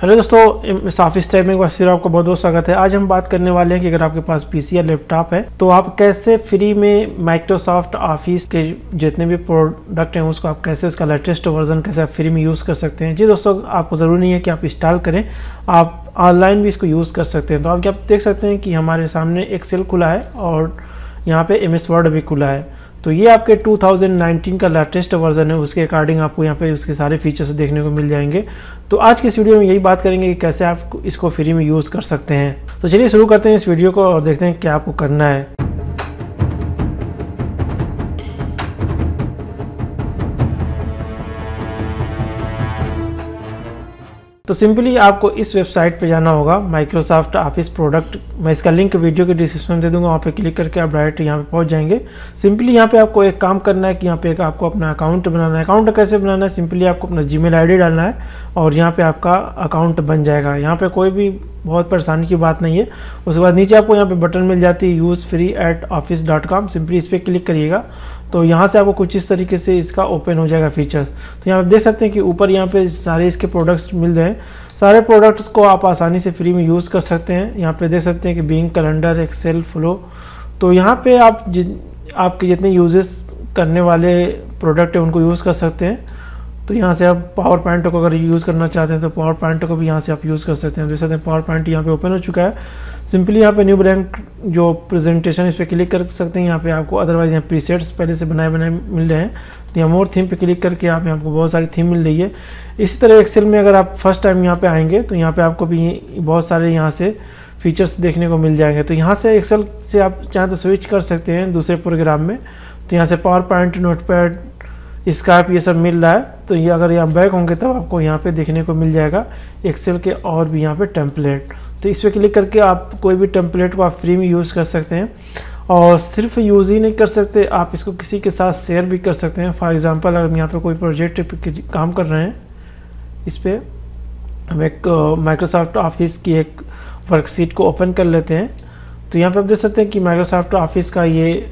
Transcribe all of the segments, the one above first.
Hello दोस्तों इस office type में एक बार फिर आपका बहुत बहुत स्वागत है। आज हम बात करने वाले हैं कि अगर आपके पास पीसी या लैपटॉप है तो आप कैसे फ्री में माइक्रोसॉफ्ट ऑफ़िस के जितने भी प्रोडक्ट हैं, उसको आप कैसे, उसका लेटेस्ट वर्जन कैसे आप फ्री में यूज़ कर सकते हैं। जी दोस्तों, आपको ज़रूरी नहीं है कि आप इंस्टॉल करें, आप ऑनलाइन भी इसको यूज़ कर सकते हैं। तो आप देख सकते हैं कि हमारे सामने एक्सेल खुला है और यहाँ पर एम वर्ड भी खुला है। तो ये आपके 2019 का लेटेस्ट वर्जन है। उसके अकॉर्डिंग आपको यहाँ पे उसके सारे फीचर्स देखने को मिल जाएँगे। तो आज के इस वीडियो में यही बात करेंगे कि कैसे आप इसको फ्री में यूज़ कर सकते हैं। तो चलिए शुरू करते हैं इस वीडियो को और देखते हैं क्या आपको करना है। तो सिंपली आपको इस वेबसाइट पे जाना होगा माइक्रोसॉफ्ट ऑफ़िस प्रोडक्ट मैं इसका लिंक वीडियो के डिस्क्रिप्शन दे दूँगा, वहाँ पे क्लिक करके आप डायरेक्ट यहाँ पे पहुँच जाएँगे। सिंपली यहाँ पे आपको एक काम करना है कि यहाँ पे एक आपको अपना अकाउंट बनाना है। अकाउंट कैसे बनाना है? सिंपली आपको अपना जी मेल डालना है और यहाँ पर आपका अकाउंट बन जाएगा। यहाँ पर कोई भी बहुत परेशानी की बात नहीं है। उसके बाद नीचे आपको यहाँ पे बटन मिल जाती है use free at office dot com simply इस पर क्लिक करिएगा। तो यहाँ से आपको कुछ इस तरीके से इसका ओपन हो जाएगा फीचर्स तो यहाँ पे देख सकते हैं कि ऊपर यहाँ पे सारे इसके प्रोडक्ट्स मिल रहे हैं। सारे प्रोडक्ट्स को आप आसानी से फ्री में यूज़ कर सकते हैं। यहाँ पे देख सकते हैं कि बिंग कैलेंडर एक्सेल फ्लो तो यहाँ पे आप आपके जितने यूजेस करने वाले प्रोडक्ट हैं, उनको यूज़ कर सकते हैं। तो यहाँ से आप पावर पॉइंट को अगर यूज़ करना चाहते हैं तो पावर पॉइंट को भी यहाँ से आप यूज़ कर सकते हैं। देख सकते हैं पावर पॉइंट यहाँ पे ओपन हो चुका है। सिंपली यहाँ पे न्यू ब्रैंक जो प्रेजेंटेशन इस पर क्लिक कर सकते हैं। यहाँ पे आपको अदरवाइज़ यहाँ प्रीसेट्स पहले से बनाए बनाए मिल रहे हैं। तो यहाँ मोर थीम पे क्लिक करके आप यहाँ आपको बहुत सारी थीम मिल रही है। इसी तरह एक्सेल में अगर आप फ़र्स्ट टाइम यहाँ पे आएँगे तो यहाँ पे आपको भी बहुत सारे यहाँ से फीचर्स देखने को मिल जाएँगे। तो यहाँ से एक्सेल से आप चाहें तो स्विच कर सकते हैं दूसरे प्रोग्राम में। तो यहाँ से power point note pad Skype ये सब मिल रहा है। तो ये अगर यहाँ बैक होंगे, तब आपको यहाँ पे देखने को मिल जाएगा। एक्सेल के और भी यहाँ पे टेम्पलेट तो इस पर क्लिक करके आप कोई भी टेम्पलेट को आप फ्री में यूज़ कर सकते हैं। और सिर्फ़ यूज़ ही नहीं कर सकते, आप इसको किसी के साथ शेयर भी कर सकते हैं। फॉर एग्ज़ाम्पल अगर हम यहाँ पर कोई प्रोजेक्ट काम कर रहे हैं, इस पर हम एक माइक्रोसॉफ्ट ऑफ़िस की एक वर्कशीट को ओपन कर लेते हैं। तो यहाँ पे आप देख सकते हैं कि माइक्रोसॉफ्ट ऑफ़िस का ये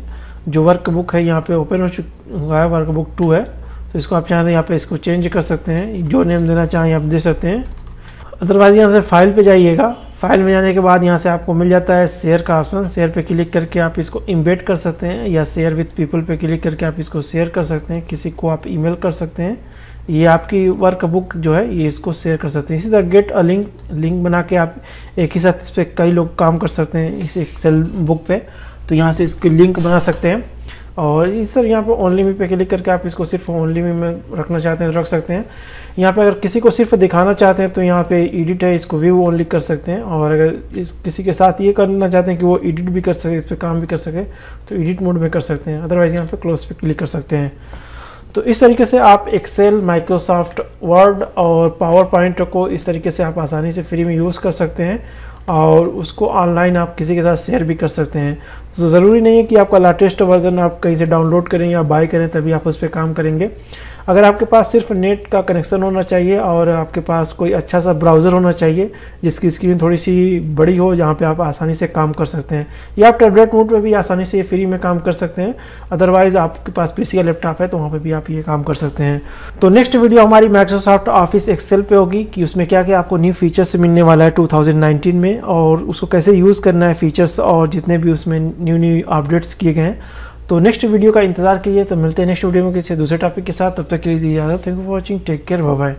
जो वर्क बुक है, यहाँ पे ओपन हो चुका है वर्क बुक टू है। तो इसको आप चाहें तो यहाँ पे इसको चेंज कर सकते हैं। जो नेम देना चाहें, आप दे सकते हैं। अदरवाइज़ यहाँ से फ़ाइल पे जाइएगा। फ़ाइल में जाने के बाद यहाँ से आपको मिल जाता है शेयर का ऑप्शन शेयर पे क्लिक करके आप इसको इम्बेड कर सकते हैं या शेयर विथ पीपल पे क्लिक करके आप इसको शेयर कर सकते हैं. किसी को आप ईमेल कर सकते हैं. ये आपकी वर्क बुक जो है, ये इसको शेयर कर सकते हैं. इसी तरह गेट अ लिंक लिंक बना के आप एक ही साथ इस पर कई लोग काम कर सकते हैं इस एक्सेल बुक पे. तो यहाँ से इसकी लिंक बना सकते हैं. और इस तरह यहाँ पर ओनली मी पे क्लिक करके आप इसको सिर्फ़ ओनली मी में रखना चाहते हैं तो रख सकते हैं। यहाँ पे अगर किसी को सिर्फ़ दिखाना चाहते हैं तो यहाँ पे एडिट है, इसको व्यू ओनली कर सकते हैं। और अगर इस किसी के साथ ये करना चाहते हैं कि वो एडिट भी कर सके, इस पर काम भी कर सके तो एडिट मोड में कर सकते हैं। अदरवाइज़ यहाँ पे क्लोज पे क्लिक कर सकते हैं। तो इस तरीके से आप एक्सेल माइक्रोसॉफ्ट वर्ड और पावर पॉइंट को इस तरीके से आप आसानी से फ्री में यूज़ कर सकते हैं। और उसको ऑनलाइन आप किसी के साथ शेयर भी कर सकते हैं। तो ज़रूरी नहीं है कि आपका लाटेस्ट वर्जन आप कहीं से डाउनलोड करें या बाय करें, तभी आप उस पर काम करेंगे। अगर आपके पास सिर्फ़ नेट का कनेक्शन होना चाहिए और आपके पास कोई अच्छा सा ब्राउज़र होना चाहिए, जिसकी स्क्रीन थोड़ी सी बड़ी हो, जहाँ पे आप आसानी से काम कर सकते हैं। या आप टैबलेट मोड पे भी आसानी से फ्री में काम कर सकते हैं। अदरवाइज़ आपके पास पीसी या लैपटॉप है तो वहाँ पर भी आप ये काम कर सकते हैं। तो नेक्स्ट वीडियो हमारी माइक्रोसॉफ्ट ऑफ़िस एक्सेल पर होगी कि उसमें क्या क्या आपको न्यू फीचर्स मिलने वाला है टू में, और उसको कैसे यूज़ करना है फीचर्स और जितने भी उसमें न्यू न्यू अपडेट्स किए गए हैं। तो नेक्स्ट वीडियो का इंतज़ार कीजिए तो मिलते हैं नेक्स्ट वीडियो में किसी दूसरे टॉपिक के साथ। तब तक के लिए इजाज़त thank you for watching take care bye